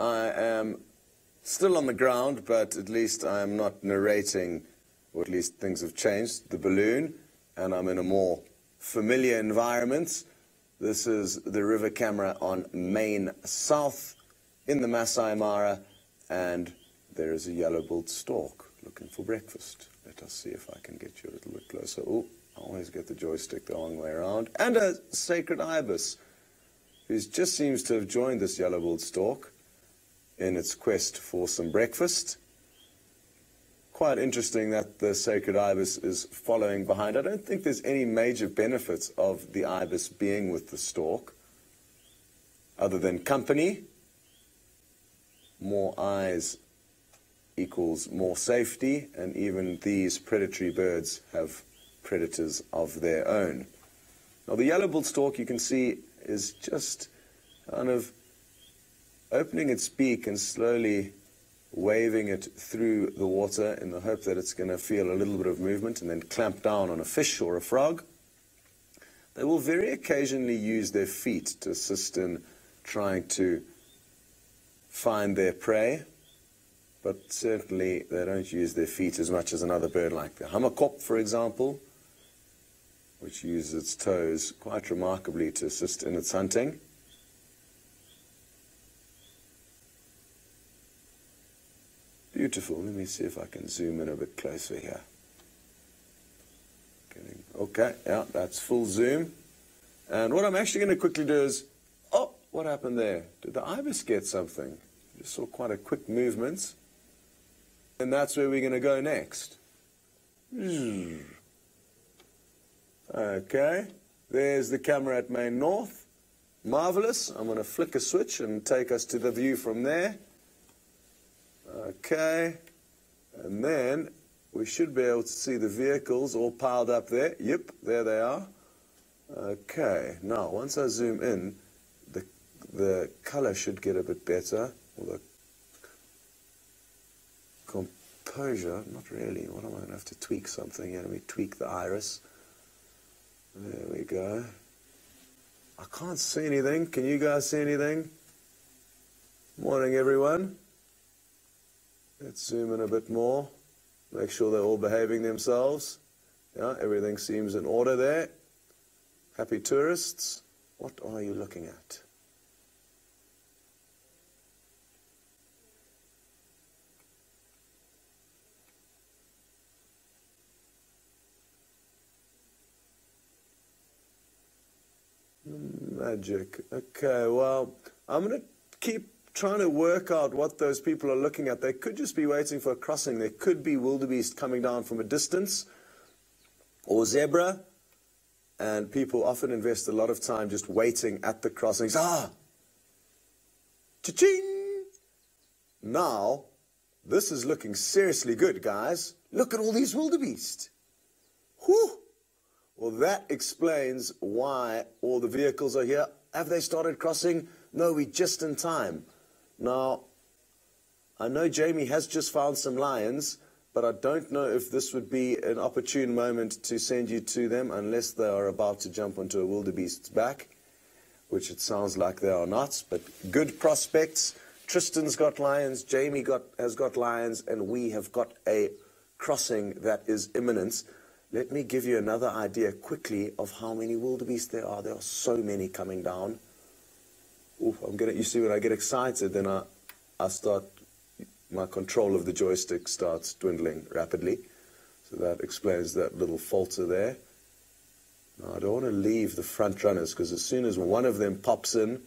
I am still on the ground, but at least I am not narrating, or at least things have changed, the balloon, and I'm in a more familiar environment. This is the river camera on Main South in the Masai Mara, and there is a yellow-billed stork looking for breakfast. Let us see if I can get you a little bit closer. Oh, I always get the joystick the wrong way around. And a sacred ibis, who just seems to have joined this yellow-billed stork in its quest for some breakfast. Quite interesting that the sacred ibis is following behind. I don't think there's any major benefits of the ibis being with the stork, other than company. More eyes equals more safety, and even these predatory birds have predators of their own. Now, the yellow-billed stork, you can see, is just kind of opening its beak and slowly waving it through the water in the hope that it's going to feel a little bit of movement and then clamp down on a fish or a frog. They will very occasionally use their feet to assist in trying to find their prey, but certainly they don't use their feet as much as another bird like the hamerkop, for example, which uses its toes quite remarkably to assist in its hunting. Beautiful. Let me see if I can zoom in a bit closer here. Okay, yeah, that's full zoom. And what I'm actually going to quickly do is, oh, what happened there? Did the ibis get something? Just saw quite a quick movement. And that's where we're going to go next. Okay, there's the camera at Main North. Marvelous. I'm going to flick a switch and take us to the view from there. Okay, and then we should be able to see the vehicles all piled up there. Yep, there they are. Okay, now once I zoom in, the, the color should get a bit better. Or the composure, not really. What am I going to have to tweak something here? Let me tweak the iris. There we go. I can't see anything. Can you guys see anything? Morning, everyone. Let's zoom in a bit more. Make sure they're all behaving themselves. Yeah, everything seems in order there. Happy tourists. What are you looking at? Hmm, magic. Okay, well, I'm going to keep trying to work out what those people are looking at. They could just be waiting for a crossing. There could be wildebeest coming down from a distance or zebra. And people often invest a lot of time just waiting at the crossings. Ah! Cha-ching! Now, this is looking seriously good, guys. Look at all these wildebeest. Whew! Well, that explains why all the vehicles are here. Have they started crossing? No, we're just in time. Now, I know Jamie has just found some lions, but I don't know if this would be an opportune moment to send you to them unless they are about to jump onto a wildebeest's back, which it sounds like they are not. But good prospects. Tristan's got lions, Jamie got, has got lions, and we have got a crossing that is imminent. Let me give you another idea quickly of how many wildebeest there are. There are so many coming down. Oof, I'm you see, when I get excited, then I, I start, my control of the joystick starts dwindling rapidly. So that explains that little falter there. Now, I don't want to leave the front runners because as soon as one of them pops in,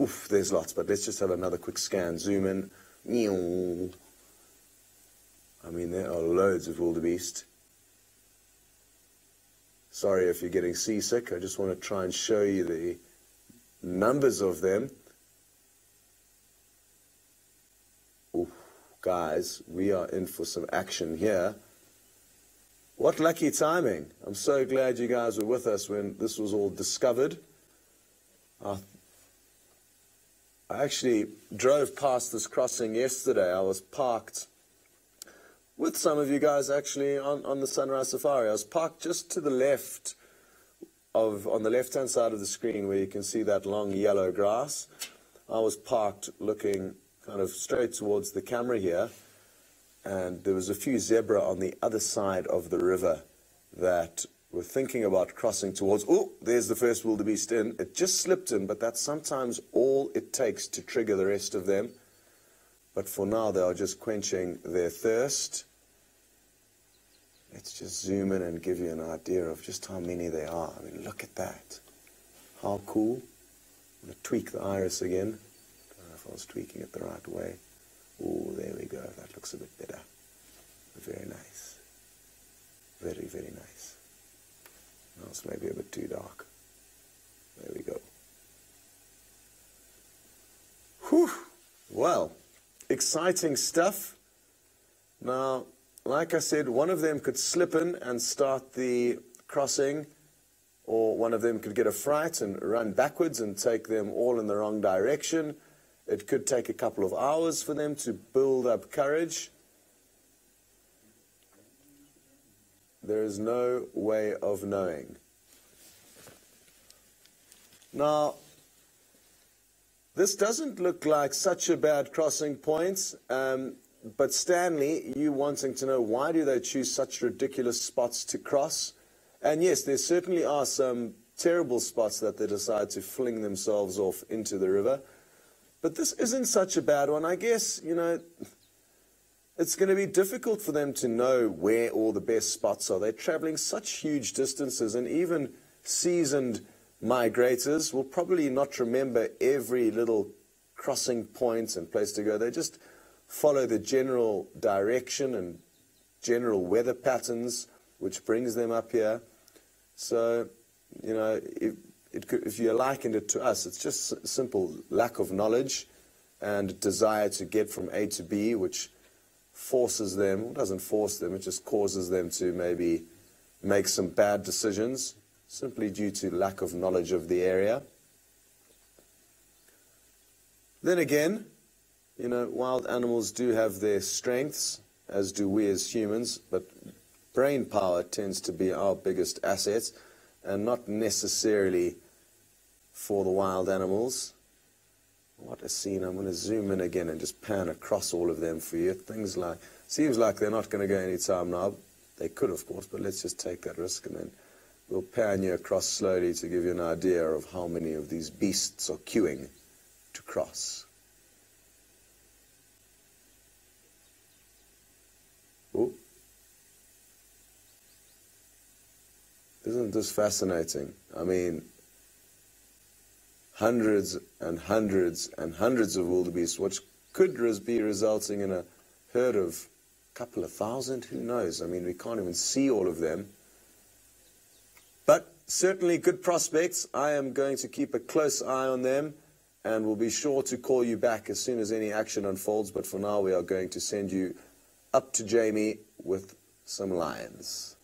oof, there's lots. But let's just have another quick scan. Zoom in. I mean, there are loads of wildebeest. Sorry if you're getting seasick. I just want to try and show you the numbers of them. Guys, we are in for some action here. What lucky timing. I'm so glad you guys were with us when this was all discovered. I actually drove past this crossing yesterday. I was parked with some of you guys actually on, on the Sunrise Safari. I was parked just to the left of, on the left-hand side of the screen where you can see that long yellow grass, I was parked looking kind of straight towards the camera here, and there was a few zebra on the other side of the river that were thinking about crossing towards. Oh, there's the first wildebeest in. It just slipped in, but that's sometimes all it takes to trigger the rest of them. But for now, they are just quenching their thirst. Let's just zoom in and give you an idea of just how many there are. I mean, look at that. How cool. I'm going to tweak the iris again. I Don't know if I was tweaking it the right way. Oh, there we go. That looks a bit better. Very nice. Very, very nice. Now it's maybe a bit too dark. There we go. Whew. Well, exciting stuff. Now, like I said, one of them could slip in and start the crossing, or one of them could get a fright and run backwards and take them all in the wrong direction. It could take a couple of hours for them to build up courage. There is no way of knowing. Now, this doesn't look like such a bad crossing point, um, but Stanley, you wanting to know why do they choose such ridiculous spots to cross? And yes, there certainly are some terrible spots that they decide to fling themselves off into the river. But this isn't such a bad one. I guess, you know, it's going to be difficult for them to know where all the best spots are. They're traveling such huge distances, and even seasoned migrators will probably not remember every little crossing point and place to go. They just follow the general direction and general weather patterns, which brings them up here. So, you know, if, could, if you likened it to us, it's just simple lack of knowledge and desire to get from A to B, which forces them, doesn't force them, it just causes them to maybe make some bad decisions simply due to lack of knowledge of the area. Then again, you know, wild animals do have their strengths, as do we as humans, but brain power tends to be our biggest asset, and not necessarily for the wild animals. What a scene. I'm going to zoom in again and just pan across all of them for you. Things like, seems like they're not going to go any time now. They could, of course, but let's just take that risk and then We'll pan you across slowly to give you an idea of how many of these beasts are queuing to cross. Isn't this fascinating? I mean, hundreds and hundreds and hundreds of wildebeest, which could be resulting in a herd of a couple of thousand, who knows? I mean, we can't even see all of them. But certainly good prospects. I am going to keep a close eye on them and we'll be sure to call you back as soon as any action unfolds. But for now, we are going to send you up to Jamie with some lions.